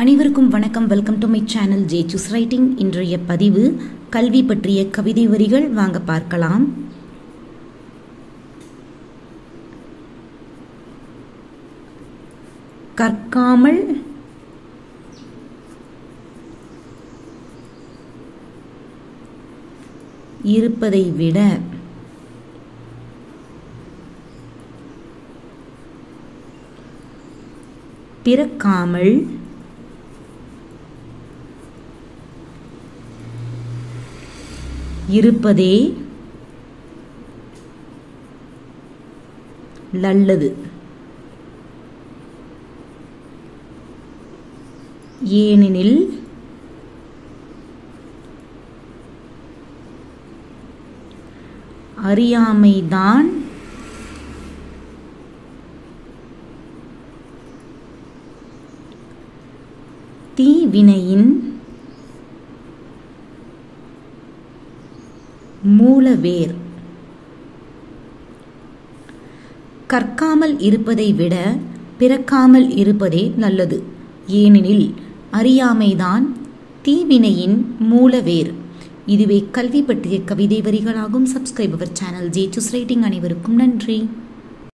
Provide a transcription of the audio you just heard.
அனைவருக்கும் வணக்கம். Welcome to my channel Jesus writing இன்றைய பதிவு கல்வி பற்றிய கவிதை வரிகள். வாங்க பார்க்கலாம். கற்காமல் இருப்பதை விட பிறக்காமல் இருப்பதே நல்லது. ஏனெனில் அறியாமைதான் தீவினையின் மூலவேர். கற்காமல் இருப்பதை விட பிறக்காமல் இருப்பதே நல்லது. ஏனெனில் அறியாமைதான் தீவினையின் மூலவேர். இதுவே கல்வி பற்றிய கவிதை வரிகளாகும். Subscribe channel Jesus writing அனைவருக்கும் நன்றி.